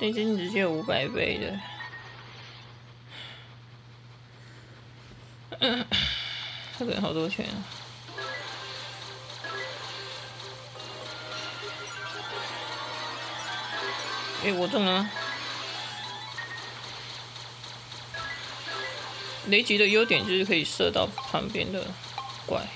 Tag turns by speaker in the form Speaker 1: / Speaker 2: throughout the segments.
Speaker 1: 内金直接五百倍的，这个人好多钱啊！哎，我中了。雷击的优点就是可以射到旁边的怪。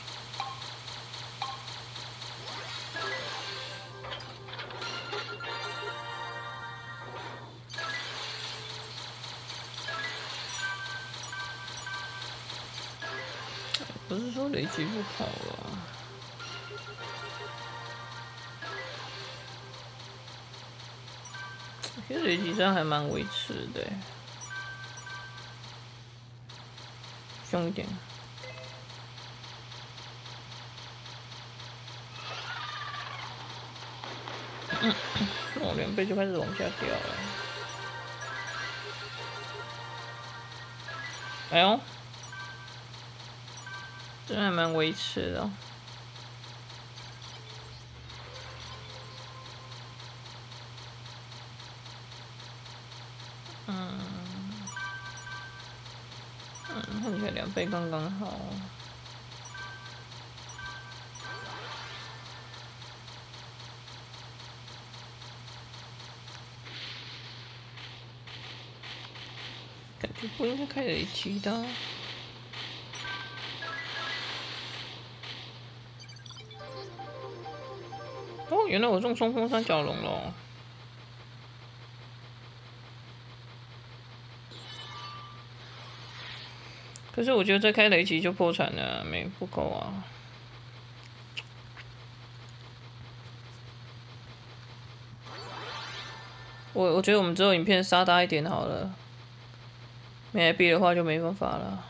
Speaker 1: 不是说雷击不好啊，其实雷击上还蛮维持的，凶一点。我两倍就开始往下掉了，哎呦！这还蛮维持的。嗯，嗯，看起来两倍刚刚好。感觉不应该开雷击的。哦，原来我中冲锋三角龙了。可是我觉得再开雷击就破产了，没不够啊。我我觉得我们只有影片杀大一点好了，没币的话就没办法了。